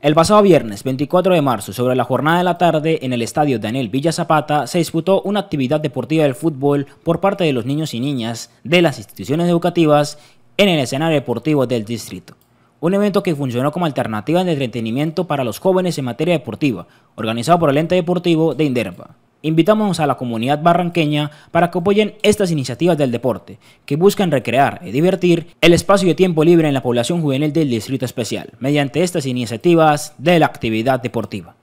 El pasado viernes 24 de marzo, sobre la jornada de la tarde, en el estadio Daniel Villa Zapata, se disputó una actividad deportiva del fútbol por parte de los niños y niñas de las instituciones educativas en el escenario deportivo del distrito. Un evento que funcionó como alternativa de entretenimiento para los jóvenes en materia deportiva, organizado por el ente deportivo de Inderva. Invitamos a la comunidad barranqueña para que apoyen estas iniciativas del deporte, que buscan recrear y divertir el espacio de tiempo libre en la población juvenil del Distrito Especial, mediante estas iniciativas de la actividad deportiva.